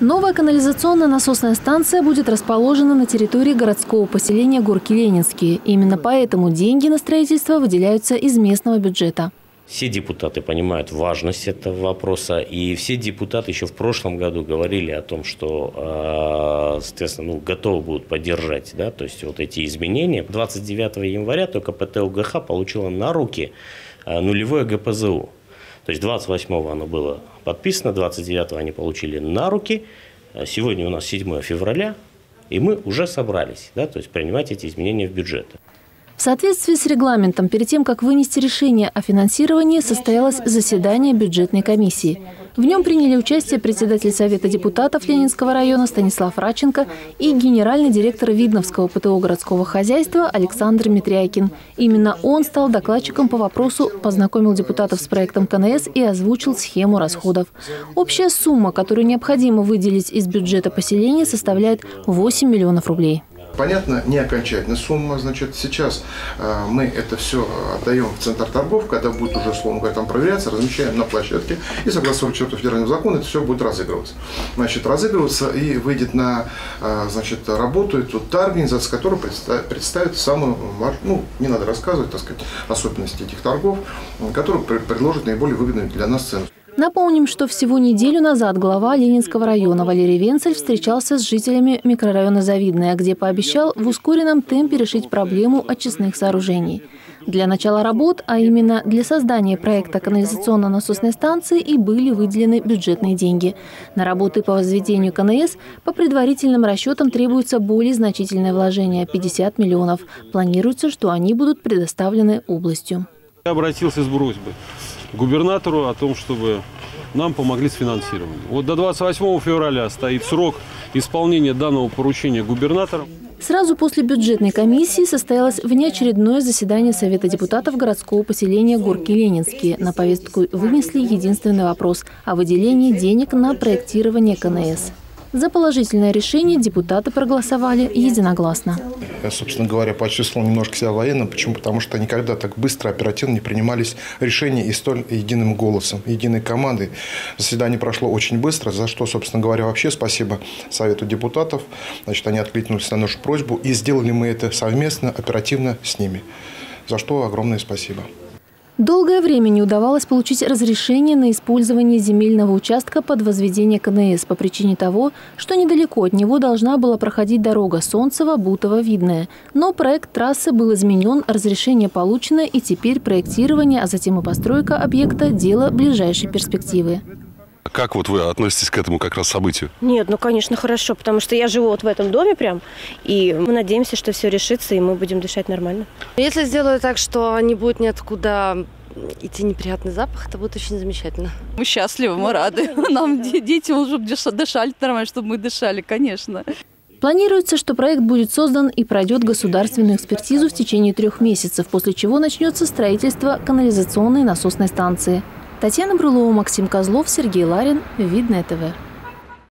Новая канализационная насосная станция будет расположена на территории городского поселения Горки Ленинские. Именно поэтому деньги на строительство выделяются из местного бюджета. Все депутаты понимают важность этого вопроса, и все депутаты еще в прошлом году говорили о том, что, а, соответственно, ну, готовы будут поддержать, да, то есть вот эти изменения. 29 января только ПТ УГХ получила на руки а, нулевое ГПЗУ. То есть 28-го оно было подписано, 29-го они получили на руки. А сегодня у нас 7 февраля, и мы уже собрались, да, то есть принимать эти изменения в бюджет. В соответствии с регламентом, перед тем, как вынести решение о финансировании, состоялось заседание бюджетной комиссии. В нем приняли участие председатель Совета депутатов Ленинского района Станислав Раченко и генеральный директор Видновского ПТО городского хозяйства Александр Митряйкин. Именно он стал докладчиком по вопросу, познакомил депутатов с проектом КНС и озвучил схему расходов. Общая сумма, которую необходимо выделить из бюджета поселения, составляет 8 миллионов рублей. Понятно, не окончательная сумма. Значит, сейчас э, мы это все отдаем в Центр торгов, когда будет уже, условно говоря, там проверяться, размещаем на площадке. И согласно учету федерального закона это все будет разыгрываться. Значит, разыгрываться и выйдет на э, значит, работу это та организация, которая представит, представит самую, ну, не надо рассказывать, так сказать, особенности этих торгов, которая предложит наиболее выгодную для нас цену. Напомним, что всего неделю назад глава Ленинского района Валерий Венцель встречался с жителями микрорайона Завидное, где пообещал в ускоренном темпе решить проблему очистных сооружений. Для начала работ, а именно для создания проекта канализационно-насосной станции и были выделены бюджетные деньги. На работы по возведению КНС по предварительным расчетам требуется более значительное вложение – 50 миллионов. Планируется, что они будут предоставлены областью. Я обратился с просьбой губернатору о том, чтобы нам помогли с финансированием. Вот до 28 февраля стоит срок исполнения данного поручения губернатора. Сразу после бюджетной комиссии состоялось внеочередное заседание Совета депутатов городского поселения Горки Ленинские. На повестку вынесли единственный вопрос о выделении денег на проектирование КНС. За положительное решение депутаты проголосовали единогласно. Я, собственно говоря, почувствовал немножко себя военным. Почему? Потому что никогда так быстро, оперативно не принимались решения и столь единым голосом, единой командой. Заседание прошло очень быстро, за что, собственно говоря, вообще спасибо Совету депутатов. Значит, они откликнулись на нашу просьбу, и сделали мы это совместно, оперативно с ними. За что огромное спасибо. Долгое время не удавалось получить разрешение на использование земельного участка под возведение КНС по причине того, что недалеко от него должна была проходить дорога Солнцево-Бутово-Видная. Но проект трассы был изменен, разрешение получено и теперь проектирование, а затем и постройка объекта – дело ближайшей перспективы. Как вот вы относитесь к этому как раз событию? Нет, ну, конечно, хорошо, потому что я живу вот в этом доме прям, и мы надеемся, что все решится, и мы будем дышать нормально. Если сделаю так, что не будет ниоткуда идти неприятный запах, это будет очень замечательно. Мы счастливы, мы рады. Нам дети, чтобы дышали нормально, чтобы мы дышали, конечно. Планируется, что проект будет создан и пройдет государственную экспертизу в течение трех месяцев, после чего начнется строительство канализационной насосной станции. Татьяна Брулова, Максим Козлов, Сергей Ларин. Видное ТВ.